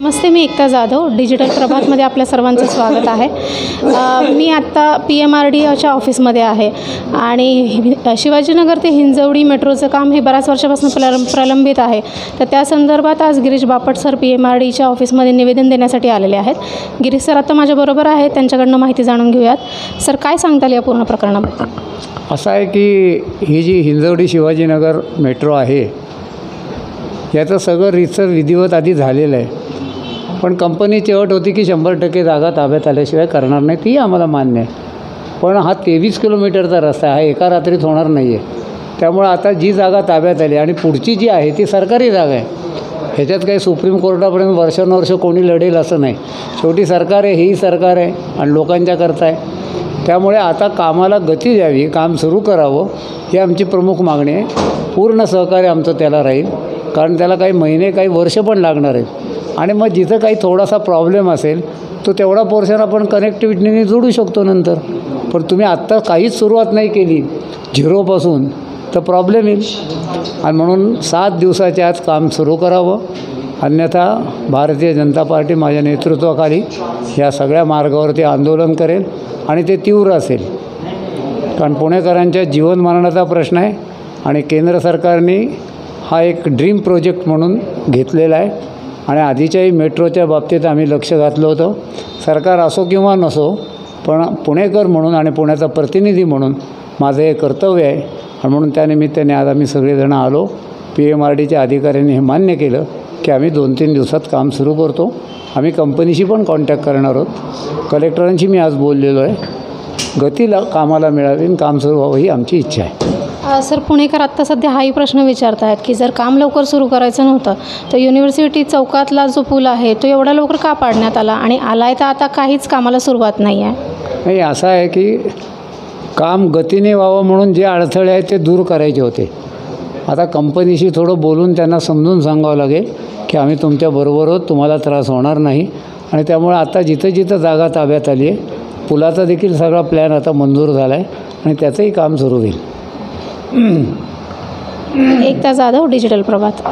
नमस्ते मी एकता Jadhav digital प्रभातमध्ये आपल्या सर्वांचं स्वागत आहे. मी आत्ता पी एम आर डी च्या ऑफिसमध्ये आहे आणि शिवाजीनगर ते हिंजवडी मेट्रोचं काम हे बऱ्याच वर्षापासून प्रलं प्रलंबित आहे. तर त्या संदर्भात आज Girish Bapat sir P M R डीच्या ऑफिसमध्ये निवेदन देण्यासाठी आलेले आहेत. गिरीश सर आता माझ्याबरोबर आहेत त्यांच्याकडनं माहिती जाणून घेऊयात. सर काय सांगताल या पूर्ण प्रकरणाबद्दल? असं आहे की ही जी हिंजवडी शिवाजीनगर मेट्रो आहे याचं सगळं रिसर विधिवत आधी झालेलं आहे. पण कंपनीची अट होती की शंभर टक्के जागा ताब्यात आल्याशिवाय करणार नाही ती आम्हाला मान्य आहे. पण हा तेवीस किलोमीटरचा रस्ता आहे हा एका रात्रीत होणार नाही आहे त्यामुळे आता जी जागा ताब्यात आली आणि पुढची जी आहे ती सरकारी जागा आहे. ह्याच्यात काही सुप्रीम कोर्टापर्यंत वर्षानुवर्ष कोणी लढेल असं नाही. शेवटी सरकार आहे हेही सरकार आहे आणि लोकांच्या करता आहे त्यामुळे आता कामाला गती द्यावी काम सुरू करावं ही आमची प्रमुख मागणी आहे. पूर्ण सहकार्य आमचं त्याला राहील. कारण त्याला काही महिने काही वर्ष पण लागणार आहेत. आणि मग जिथं काही थोडासा प्रॉब्लेम असेल तो तेवढा पोर्शन आपण कनेक्टिव्हिटीने जोडू शकतो नंतर. पण तुम्ही आत्ता काहीच सुरुवात नाही केली झिरोपासून तर प्रॉब्लेम येईल. आणि म्हणून सात दिवसाच्या आत काम सुरू करावं. अन्यथा भारतीय जनता पार्टी माझ्या नेतृत्वाखाली या सगळ्या मार्गावरती आंदोलन करेल आणि ते तीव्र असेल. कारण पुणेकरांच्या जीवनमरणाचा प्रश्न आहे आणि केंद्र सरकारने हा एक ड्रीम प्रोजेक्ट म्हणून घेतलेला आहे. आणि आधीच्याही मेट्रोच्या बाबतीत आम्ही लक्ष घातलं होतं. सरकार असो किंवा नसो पण पुणेकर म्हणून आणि पुण्याचा प्रतिनिधी म्हणून माझं हे कर्तव्य आहे. आणि म्हणून त्यानिमित्ताने आज आम्ही सगळेजण आलो. पी एम आर डीच्या अधिकाऱ्यांनी हे मान्य केलं की आम्ही दोन तीन दिवसात काम सुरू करतो. आम्ही कंपनीशी पण कॉन्टॅक्ट करणार आहोत. कलेक्टरांशी मी आज बोललेलो आहे. गतीला कामाला मिळावी आणि काम सुरू व्हावं ही आमची इच्छा आहे. सर पुणेकर आत्ता सध्या हाही प्रश्न विचारत आहेत की जर काम लवकर सुरू करायचं नव्हतं तर युनिव्हर्सिटी चौकातला जो पूल आहे तो एवढा लवकर का पाडण्यात आला? आणि आला आहे तर आता काहीच कामाला सुरुवात नाही आहे. नाही असं आहे की काम गतीने व्हावं म्हणून जे अडथळे आहेत ते दूर करायचे होते. आता कंपनीशी थोडं बोलून त्यांना समजून सांगावं लागेल की आम्ही तुमच्याबरोबर आहोत तुम्हाला त्रास होणार नाही. आणि त्यामुळे आता जिथं जिथं जागा ताब्यात आली आहे पुलाचा देखील सगळा प्लॅन आता मंजूर झाला आहे आणि त्याचंही काम सुरू होईल. एकता जाधव डिजिटल प्रभात.